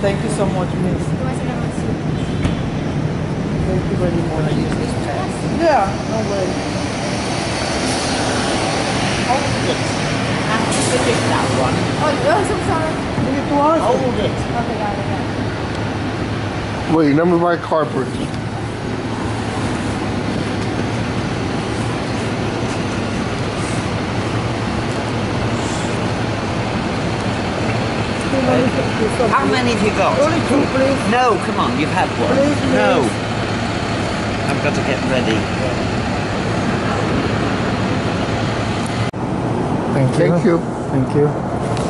Thank you so much, miss. Thank you very much. Yeah, no way. Hold it. After the big that one. Oh, oh, so sorry. You need to answer. Hold it. Okay, got it, got it. Wait, number my car purchase. How many have you got? Only two, please. No, come on, you've had one. Please, miss. No. I've got to get ready. Thank you. Thank you. Thank you.